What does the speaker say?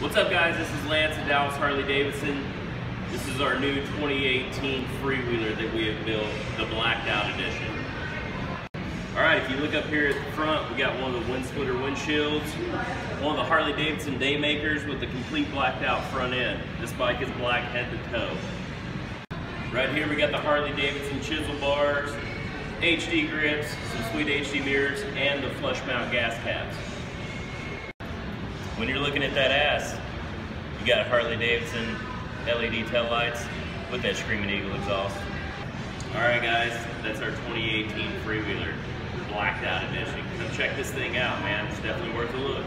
What's up guys, this is Lance at Dallas Harley Davidson. This is our new 2018 freewheeler that we have built, the blacked out edition. All right, if you look up here at the front, we got one of the wind splitter windshields, one of the Harley Davidson Daymakers with the complete blacked out front end. This bike is black head to toe. Right here we got the Harley Davidson chisel bars, HD grips, some sweet HD mirrors, and the flush mount gas caps. When you're looking at that ass, you got Harley Davidson LED tail lights with that Screaming Eagle exhaust. All right guys, that's our 2018 freewheeler, blacked out edition. Come check this thing out, man. It's definitely worth a look.